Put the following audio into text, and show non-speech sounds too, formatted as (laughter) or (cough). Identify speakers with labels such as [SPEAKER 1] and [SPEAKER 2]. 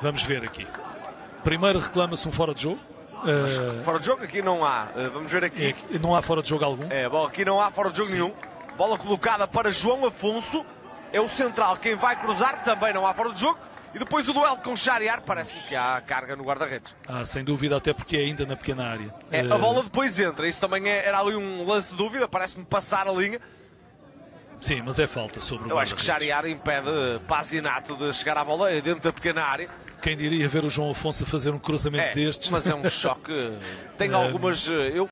[SPEAKER 1] Vamos ver aqui. Primeiro reclama-se um fora de jogo. Uh,
[SPEAKER 2] Fora de jogo aqui não há. Uh, Vamos ver aqui.
[SPEAKER 1] é- não há fora de jogo algum.
[SPEAKER 2] É, bom, aqui não há fora de jogo nenhum. Bola colocada para João Afonso. É o central quem vai cruzar, também não há fora de jogo. E depois o duelo com Xariar, parece-me que há carga no guarda-redes.
[SPEAKER 1] Ah, sem dúvida, até porque é ainda na pequena área.
[SPEAKER 2] É,
[SPEAKER 1] Uh,
[SPEAKER 2] a bola depois entra, isso também é- era ali um lance de dúvida, parece-me passar a linha.
[SPEAKER 1] Sim, mas é falta sobre o
[SPEAKER 2] Eu acho que. Xariar impede eh, Pazinato de chegar à bola é dentro da pequena área.
[SPEAKER 1] Quem diria ver o João Afonso a fazer um cruzamento
[SPEAKER 2] É,
[SPEAKER 1] destes?
[SPEAKER 2] mas é um (laughs) choque. Tem
[SPEAKER 1] É.
[SPEAKER 2] algumas. eh, Eu